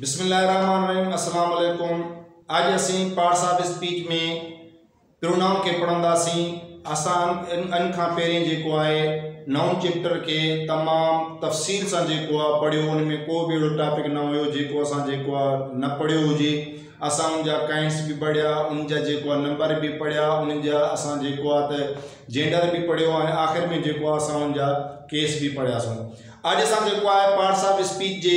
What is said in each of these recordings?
बिस्मिल्लाहिर्रहमानिर्रहीम अस्सलाम वालेकुम अॼु असीं पाठ साहिब स्पीच में प्रोनाउन खे पढ़ंदासीं। असां इन खां पहिरीं जेको आहे, नओं चैप्टर खे तमामु तफ़सील सां जेको आहे को बि अहिड़ो टॉपिक न हुयो, जेको असां जेको आहे, न पढ़ियो हुजे। असां उनजा काइंट्स बि पढ़िया जेको आहे नंबर बि पढ़िया उन्हनि जा जेंडर बि पढ़ियो आख़िर में जेको आहे, असां उनजा केस बि पढ़ियासीं। अॼु असां पाठ साहिब स्पीच जे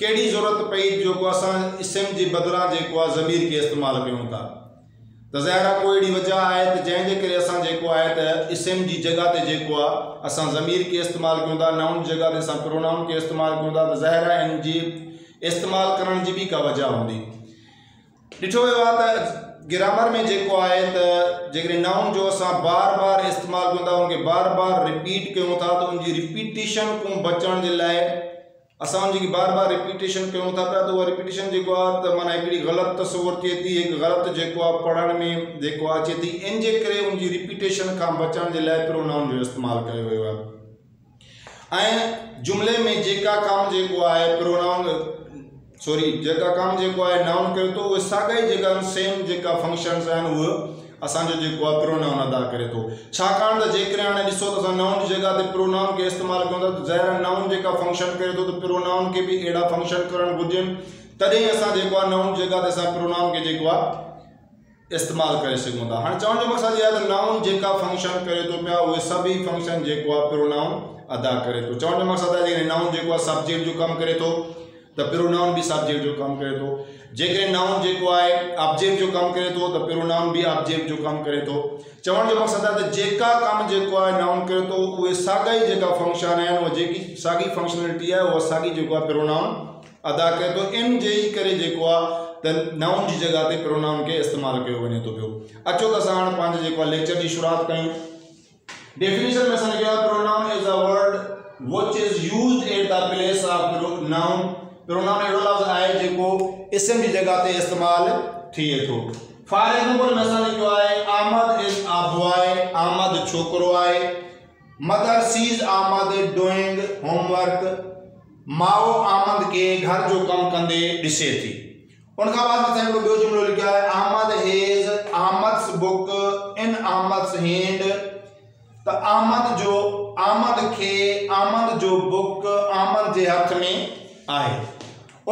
कहिड़ी ज़रूरत पई जेको असां इस्म जे ज़मीर खे इस्तेमालु कयूं था। त ज़ाहिर कोई अहिड़ी वजह आहे त जंहिंजे करे असां जेको आहे त इस्म ज़मीर खे इस्तेमालु कयूं था, नाउन जी जॻह ते असां प्रोनाउन खे इस्तेमालु कयूं था, त ज़ाहिर आहे इन जी का वजह हूंदी। ॾिठो वियो ग्रामर में जेको आहे नाउन जो असां बार बार इस्तेमालु कयूं था, उनखे बार बार रिपीट कयूं था, त उनजी रिपीटेशन खां बचण जे असां जेकी बार बार रिपीटेशन कयूं था पिया त उहा रिपीटेशन जेको आहे त तस्वुर थिए थी हिकु ग़लति जेको आहे में, जेको अचे थी, इन करे रिपीटेशन खां बचण जे लाइ प्रोनाउन जो इस्तेमालु कयो वियो में जेका कमु जेको आहे प्रोनाउन सॉरी जेका कमु जेको आहे नाउन कयो थो उहे साॻा ई सेम जेका फंक्शन्स आहिनि असांजो प्रोनाउन अदा करे थो। छाकाणि त जेकॾहिं हाणे ॾिसो त असां ते प्रोनाउन खे इस्तेमालु कयूं था, त नाउन जेका फ़ंक्शन करे थो, त प्रोनाउन खे बि अहिड़ा फ़ंक्शन करणु घुरिजनि। तॾहिं असां जेको आहे नाउन जॻह ते प्रोनाउन खे जेको आहे इस्तेमालु करे चवण जो मक़सदु त नाउन जेका फ़ंक्शन करे थो पिया, उहे फ़ंक्शन जेको प्रोनाउन अदा करे थो। चवण जो मक़सदु नाउन जेको सब्जेक्ट जो कमु करे थो त प्रोनाउन बि सब्जेक्ट जो कमु करे थो जेकॾहिं नाउन जेको आहे ऑब्जेक्ट जो कमु करे थो त प्रोनाउन बि ऑब्जेक्ट जो कमु करे थो चवण जो मक़सदु आहे त जेका कमु जेको आहे नाउन करे उहे साॻा ई जेका फ़ंक्शन आहिनि उहा जेकी साॻी फंक्शनलिटी आहे उहा साॻी जेको आहे प्रोनाउन अदा करे थो इन जे करे जेको आहे त नाउन जी जॻह ते प्रोनाउन खे इस्तेमालु कयो वञे थो पियो। अचो त असां हाणे पंहिंजे जेको लेक्चर जी शुरूआति कयूं। डेफिनेशन में असां लिखियो आहे pronoun is a word which is use at the place of noun pronoun अहिड़ो लफ़्ज़ आहे जेको इस्म जी जॻह ते इस्तेमालु थिए थो। फॉर एग्ज़ाम्पल असां लिखियो आहे, आमद इज़ अ बॉय आमद छोकिरो आहे, mother sees Aamad, doing, homework माओ आमद खे घर जो कमु कंदे ॾिसे थी। उन खां बाद असां हिकिड़ो आहे, Ahmad has Ahmad's book, in Ahmad's hand त आमद जो, आमद खे, आमद जो बुक आमद जे हथ में आहे।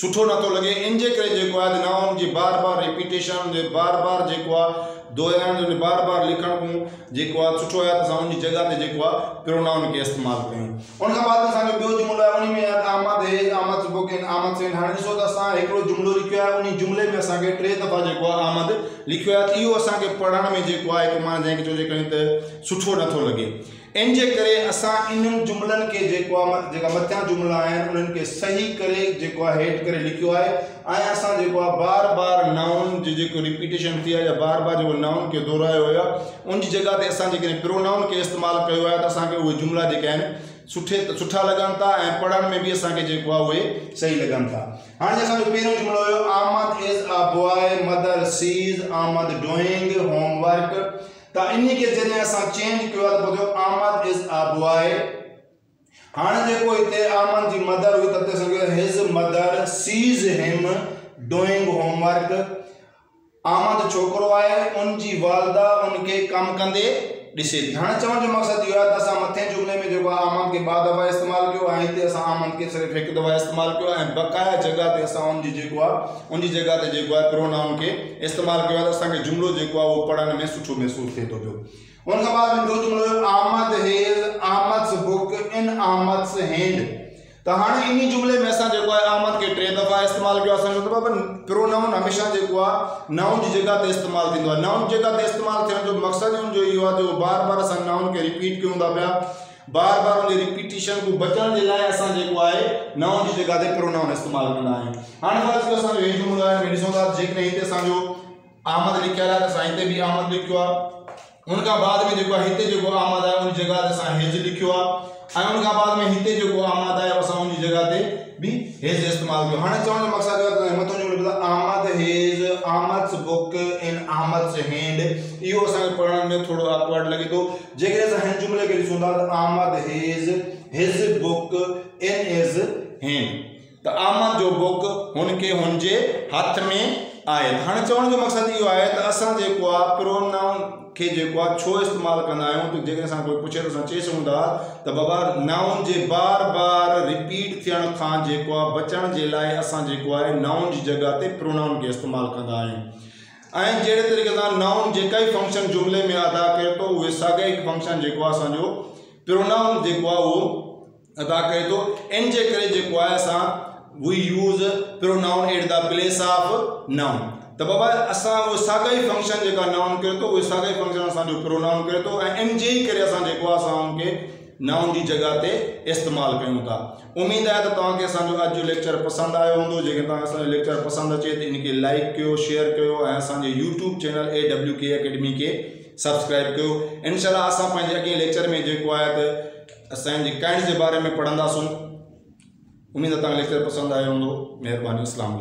सुठो नथो लॻे। इन जे नाउन जी बार बार रिपीटेशन जे बार बार जेको बार बार लिखण खां जेको सुठो आहे, त असां उन जॻह ते जेको आहे प्रोनाउन खे इस्तेमालु कयूं। उन खां बाद असांजो आमद हे आमद बुक आहिनि आमद सेन। हाणे ॾिसो त असां हिकिड़ो जुमिलो उन जुमिले में असांखे टे दफ़ा जेको आमद लिखियो आहे। त इहो असांखे में जेको आहे, हिकु माँ जंहिंखे चइजे कयूं त सुठो इन असां इन्हनि जुमिलनि जेको जेका मथियाँ जुमिला खे सही करे, जेको आहे हेठि करे लिखियो आहे। ऐं असां जेको बार बार नाउन जी जेको रिपीटेशन थी या बार बार जेको नाउन खे दोहिरायो हुयो, उन जी जॻह ते असां जेकॾहिं प्रोनाउन खे इस्तेमालु कयो आहे, त असांखे जेके सुठे, सुठा लॻनि था, ऐं पढ़ण में जेको आहे उहे सही लॻनि था। हाणे असांजो पहिरियों जुमिलो हुयो Aamad is a boy mother sees Aamad doing homework त इन खे जॾहिं असां चेंज कयो बॉय हाणे जेको हिते आमद जी मदर हुई त असांखे his mother sees him doing homework Aamad छोकिरो आहे उन जी वालदा उनखे कमु कंदे हाणे चवण जो मक़सदु इहो आहे त असां मथे जुमिले में जेको आहे आमद खे ॿ दफ़ा इस्तेमालु कयो ऐं हिते असां आमद खे सिर्फ़ु हिकु दफ़ा इस्तेमालु कयो ऐं बक़ाया जॻह ते असां उनजी जेको आहे उनजी जॻह ते जेको आहे प्रोनाउन खे इस्तेमालु कयो आहे त असांखे जुमिलो जेको आहे उहो पढ़ण में सुठो महसूसु थिए थो पियो उनखां बाद में ॿियो जुमिलो Ahmad has Ahmad's book in Ahmad's hand त हाणे इन जुमिले में असां आमद खे टे दफ़ा इस्तेमालु कयो आहे सम्झो त प्रोनाउन हमेशह जेको आहे नाउन जी जॻह ते नाउन जॻह ते इस्तेमालु जो मक़सदु हुनजो इहो आहे जो बार बार असां नाउन खे रिपीट कयूं था पिया? बार बार उनजे रिपीटिशन खां बचण जे लाइ असां जेको आहे नाउन जी जॻह प्रोनाउन इस्तेमालु कंदा आहियूं। फर्ज़ कयो असांजो हे जुमिलो आहे ॾिसूं आमद लिखियलु आहे, त असां आमद लिखियो आहे बाद में जेको आहे, हिते जेको आमद आहे, उन जॻह ते असां हेज ऐं उन खां बाद में हिते जेको आमद आहे असां उन जॻह ते बि हेज़ इस्तेमालु कयो हाणे चवण जो मक़सदु जो Ahmad has Ahmad's book, in Ahmad's hand, इहो असांखे पढ़ण में थोरो ऑकवर्ड लॻे थो जेकॾहिं असां हिन जुमिले खे ॾिसूं था, त Aamad has, his book, in his hand. त आमद जो बुक हुनखे हुनजे हथ में आहे हाणे चवण जो मक़सदु इहो आहे त प्रोनाउन खे छो इस्तेमालु कंदा आहियूं? त कोई पुछे त असां चई सघूं था त नाउन जे बार बार रिपीट थियण खां जेको आहे बचण जे लाइ असां जेको नाउन जी जॻह ते प्रोनाउन खे इस्तेमालु ऐं जहिड़े तरीक़े सां नाउन जेका ई फ़ंक्शन जुमिले में अदा करे थो, उहे साॻा ई फ़ंक्शन जेको आहे प्रोनाउन जेको अदा करे थो। इन जे we use pronoun at the place of noun त बाबा, असां उहो साॻा फ़ंक्शन जेका नाउन करे थो उहे साॻा फ़ंक्शन असांजो प्रोनाउन करे थो ऐं इन जे ई करे नाउन जी जॻह ते इस्तेमालु कयूं था। उमेदु आहे त तव्हांखे असांजो अॼु जो लेक्चर पसंदि आयो हूंदो, जेके तव्हांखे असांजो लेक्चर पसंदि अचे, त इनखे लाइक कयो शेयर कयो YouTube channel A W K academy खे सब्सक्राइब कयो। इनशा असां अॻे लेक्चर में जेको आहे त असांजे काइंड बारे में पढ़ंदासूं। उमेदु है लेक्चर पसंद आयो होंगे मेहरबानी अलाम